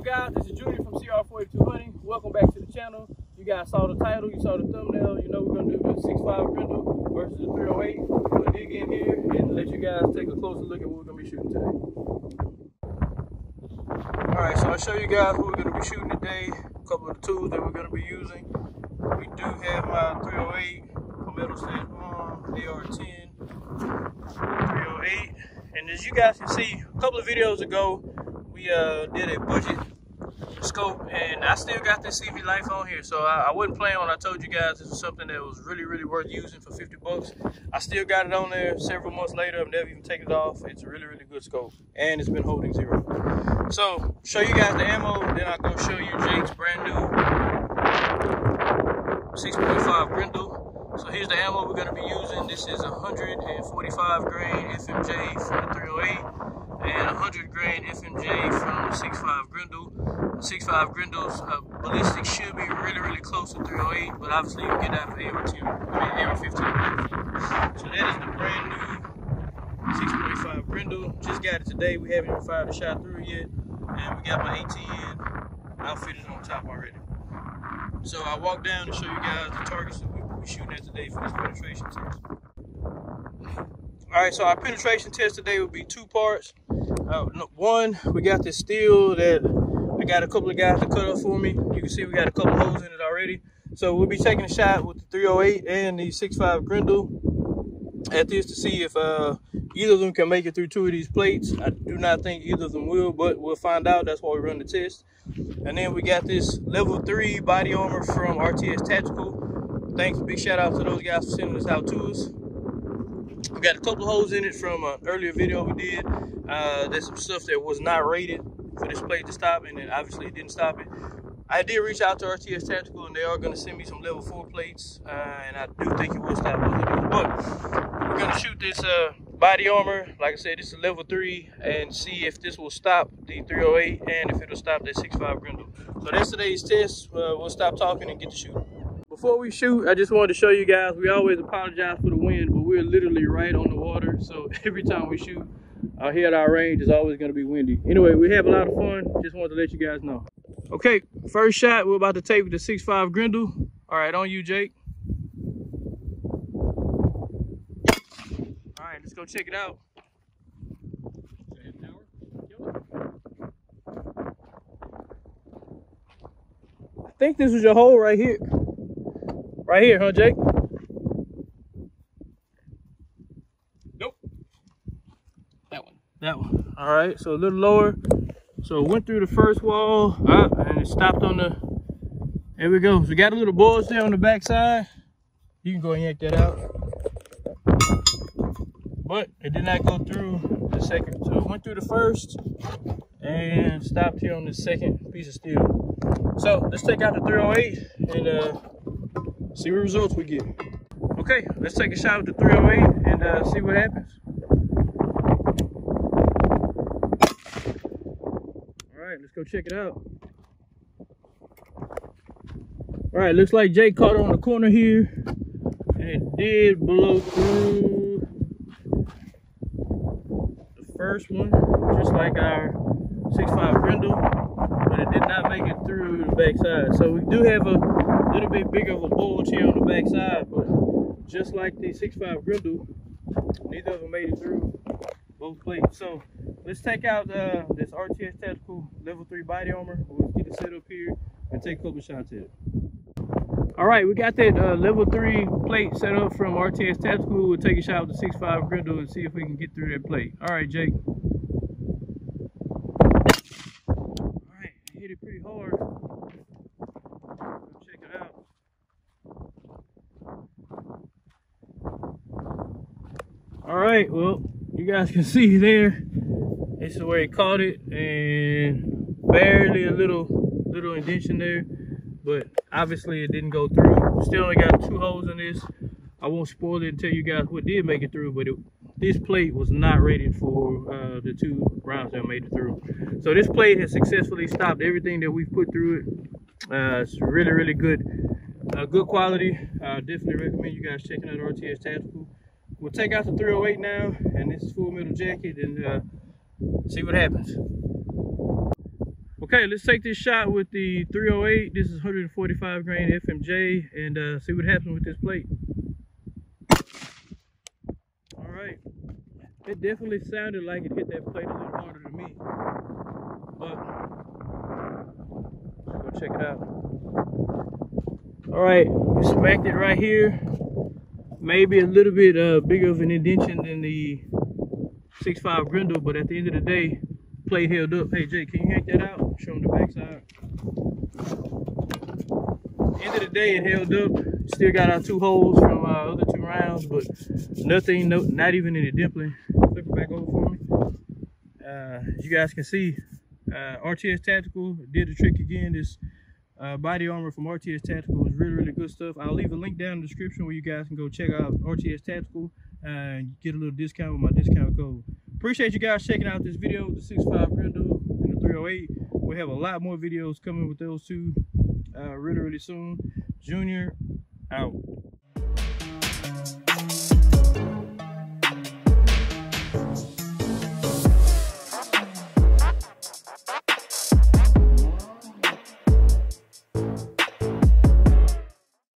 up guys? This is Junior from CR42 Hunting. Welcome back to the channel. You guys saw the title, you saw the thumbnail. You know we're gonna do the 6.5 Grendel versus the 308. We're gonna dig in here and let you guys take a closer look at what we're gonna be shooting today. All right, so I'll show you guys what we're gonna be shooting today. A couple of the tools that we're gonna be using. We do have my 308 Palmetto Stage Bomb AR-10 308. And as you guys can see, a couple of videos ago, we uh, did a budget scope and I still got this CV Life on here. So I, I wasn't planning on, I told you guys this was something that was really, really worth using for 50 bucks. I still got it on there several months later. I've never even taken it off. It's a really, really good scope and it's been holding zero. So show you guys the ammo, then I'll go show you Jake's brand new 6.5 Grendel. So here's the ammo we're gonna be using. This is 145 grain FMJ from the 308 and 100 grain FMJ from 6.5 Grendel. 6.5 Grendel's uh, ballistic should be really, really close to 308, but obviously you get that for AR-10, I mean AR-15. So that is the brand new 6.5 Grendel. Just got it today. We haven't even fired a shot through yet. And we got my ATN outfitted on top already. So I walk down to show you guys the targets that we'll be shooting at today for this penetration test. All right, so our penetration test today will be two parts. Uh, one, we got this steel that I got a couple of guys to cut up for me. You can see we got a couple holes in it already. So we'll be taking a shot with the 308 and the 6.5 Grendel at this to see if uh, either of them can make it through two of these plates. I do not think either of them will, but we'll find out. That's why we run the test. And then we got this level three body armor from RTS Tactical. Thanks, big shout out to those guys for sending this out to us. We got a couple holes in it from an earlier video we did. Uh, there's some stuff that was not rated for this plate to stop, and it obviously didn't stop it. I did reach out to RTS Tactical, and they are going to send me some level 4 plates, uh, and I do think it will stop both of these. But we're going to shoot this uh, body armor. Like I said, this is level 3, and see if this will stop the 308, and if it'll stop that 6.5 Grendel. So that's today's test. Uh, we'll stop talking and get to shooting. Before we shoot, I just wanted to show you guys, we always apologize for the wind, we're literally right on the water. So every time we shoot out here at our range, it's always gonna be windy. Anyway, we have a lot of fun. Just wanted to let you guys know. Okay, first shot we're about to take with the 6.5 Grendel. All right, on you, Jake. All right, let's go check it out. I think this was your hole right here. Right here, huh, Jake? Nope. That one. That one. All right, so a little lower. So went through the first wall up and it stopped on the, there we go. So we got a little bulge there on the back side. You can go and yank that out. But it did not go through the second. So it went through the first and stopped here on the second piece of steel. So let's take out the 308 and uh, see what results we get. Okay, let's take a shot with the 308 and uh, see what happens. All right, let's go check it out. All right, looks like Jake caught on the corner here. And it did blow through the first one, just like our 6.5 Grendel, but it did not make it through the back side. So we do have a little bit bigger of a bulge here on the back side, but just like the 6.5 Grendel, neither of them made it through both plates. So let's take out uh, this RTS Tactical Level 3 body armor. We'll get it set up here and take a couple shots at it. All right, we got that uh, level 3 plate set up from RTS Tactical. We'll take a shot with the 6.5 Grendel and see if we can get through that plate. All right, Jake. All right, hit it pretty hard. Check it out. All right, well, you guys can see there. This is where he caught it and barely a little little indentation there, but obviously it didn't go through. Still only got two holes in this. I won't spoil it and tell you guys what did make it through, but it, this plate was not rated for uh, the two rounds that made it through. So this plate has successfully stopped everything that we've put through it. Uh, it's really, really good. Uh, good quality. I definitely recommend you guys checking out RTS Tactical. We'll take out the 308 now, and this is full metal jacket, and uh, see what happens. Okay, let's take this shot with the 308. This is 145 grain FMJ and uh, see what happens with this plate. All right, it definitely sounded like it hit that plate a little harder than me, but go check it out. All right, we smacked it right here. Maybe a little bit uh, bigger of an indentation than the 6.5 Grendel, but at the end of the day, plate held up. Hey Jay, can you yank that out? Show them the backside. End of the day, it held up. Still got our two holes from our other two rounds, but nothing, no, not even any dimpling. Flip it back over for me. Uh, you guys can see, uh, RTS Tactical did the trick again. This uh, body armor from RTS Tactical is really, really good stuff. I'll leave a link down in the description where you guys can go check out RTS Tactical and get a little discount with my discount code. Appreciate you guys checking out this video with the 6.5 Grendel and the 308. We have a lot more videos coming with those two uh, really, really soon. Junior out.